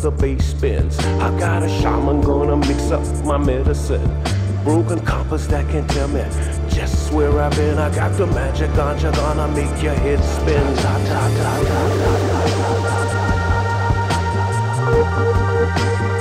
the bass spins. I got a shaman gonna mix up my medicine. Broken compass that can tell me just where I've been. I got the magic ganja gonna make your head spin. Ta ta ta ta ta ta ta. These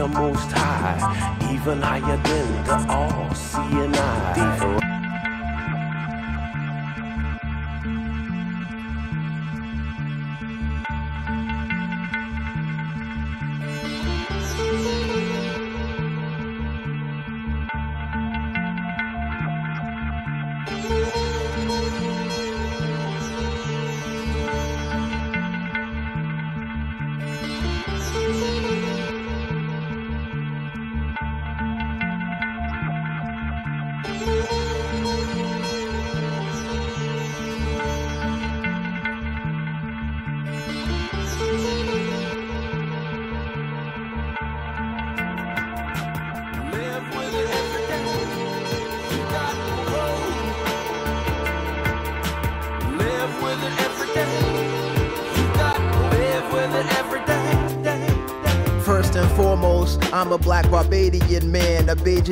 the most high, even higher than the all seeing eye.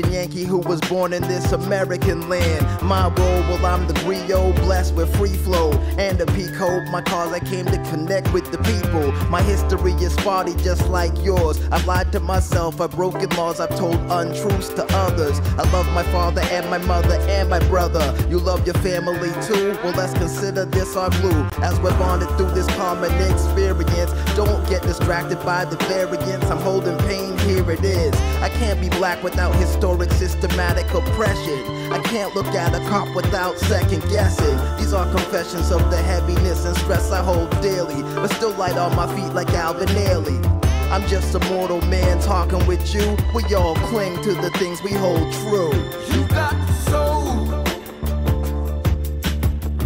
Yankee who was born in this American land. My role, well, I'm the griot, blessed with free flow and a peacoat. My cause, I came to connect with the people. My history is spotty, just like yours. I've lied to myself, I've broken laws, I've told untruths to others. I love my father and my mother and my brother. You love your family too? Well, let's consider this our glue. As we're bonded through this common experience, don't get distracted by the variance. I'm holding pain, here it is. I can't be black without historic systematic oppression. I can't look at a cop without second guessing. These are confessions of the heaviness and stress I hold daily, but still light on my feet like Alvin Ailey. I'm just a mortal man talking with you. We all cling to the things we hold true. You got the soul.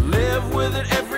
Live with it every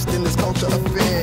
lost in this culture affair.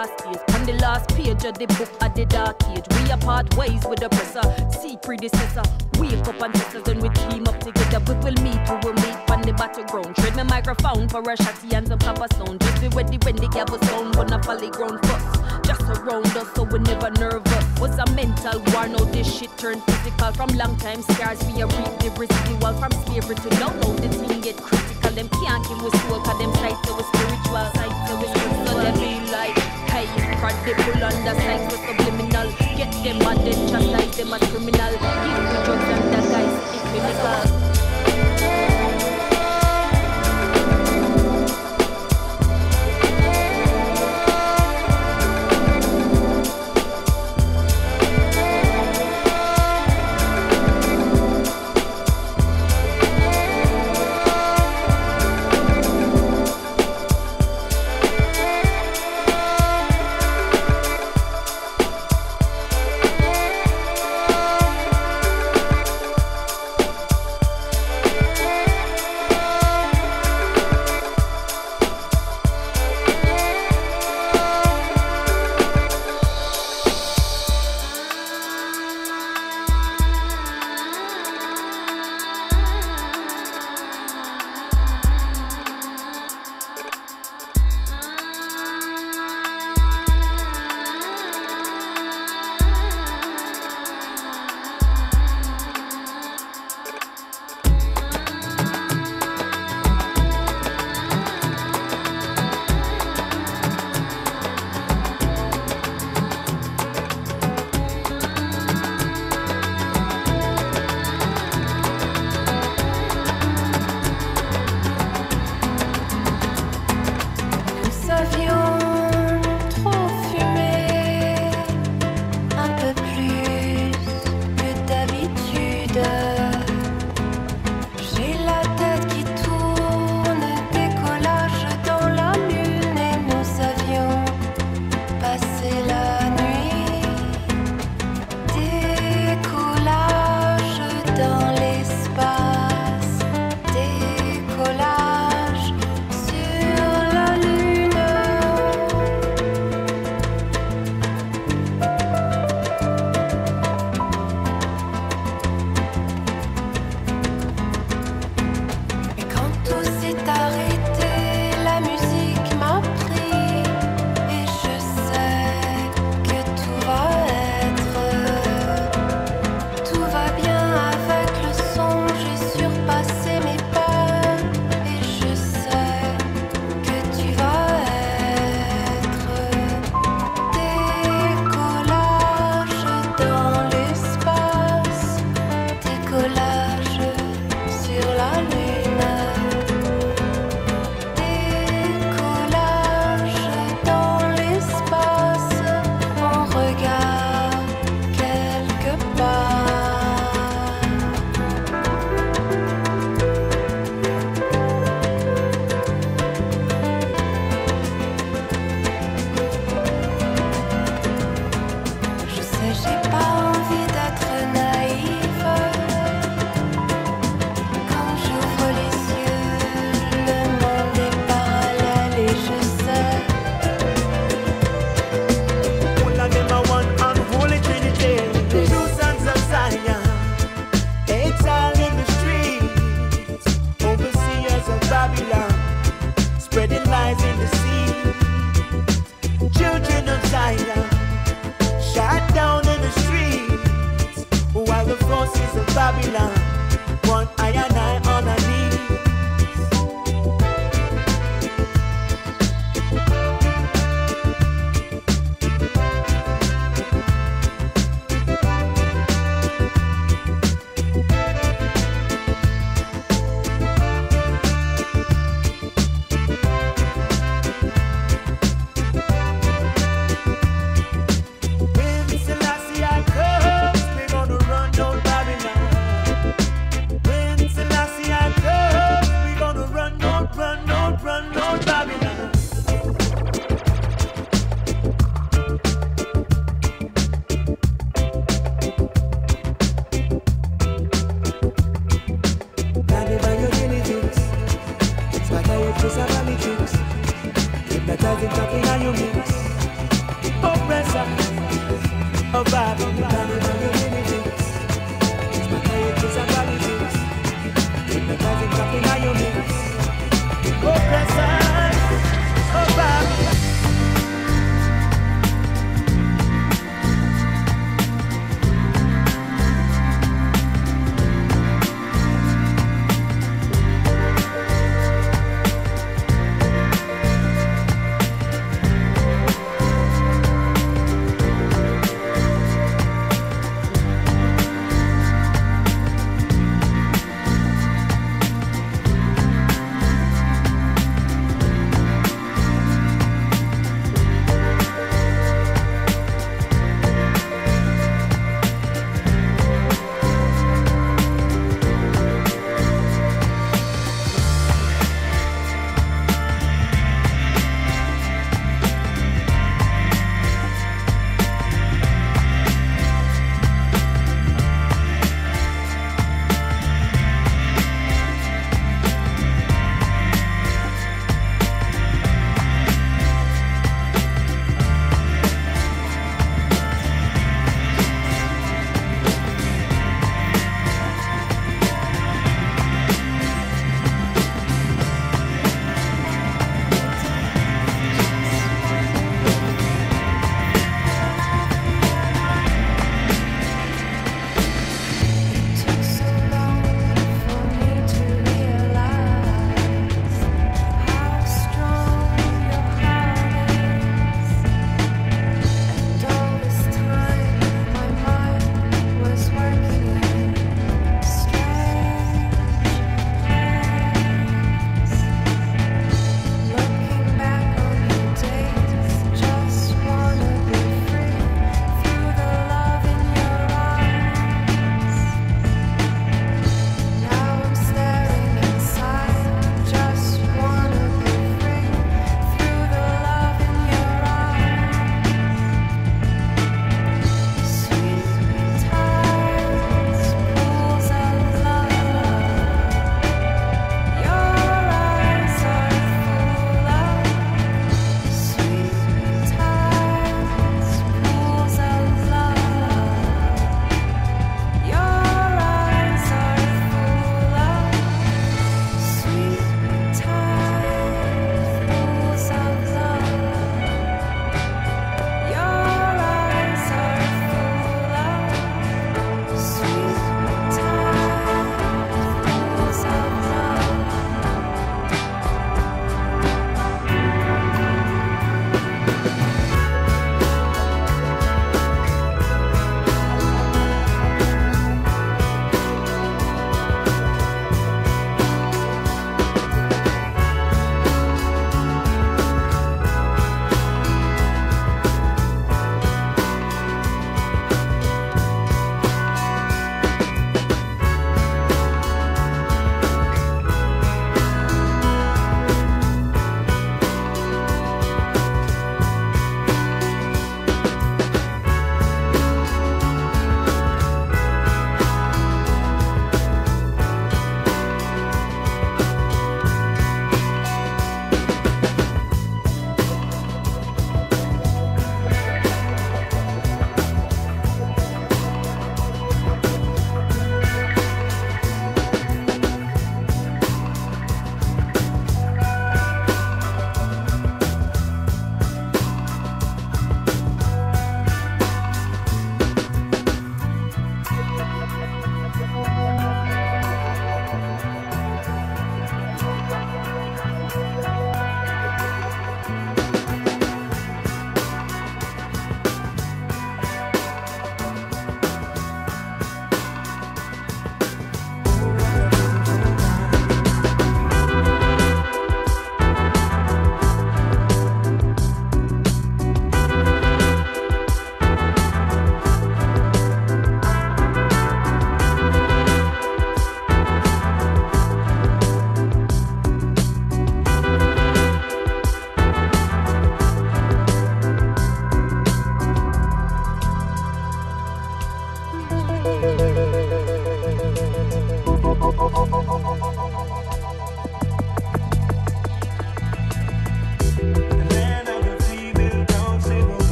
last days. On the last page of the book at the dark age, we apart ways with the presser. See predecessor, wake up and sisters, then we team up together. We will meet, we will meet on the battleground. Trade my microphone for a shotty and some proper sound. Just be ready when the gavel sound, wanna folly grown. first. Just around us, so we never nervous. Was a mental war, now this shit turned physical. From long time scars, we are reap the residual. From slavery to now, now the thing get critical. Them can't give us soul, cause them sight that spiritual, sight that was spiritual. So they be like they pull on the undersize was subliminal. Get them and then chastise them as criminal. Give me drugs and that guy's it's criminal.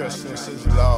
Trust us is love.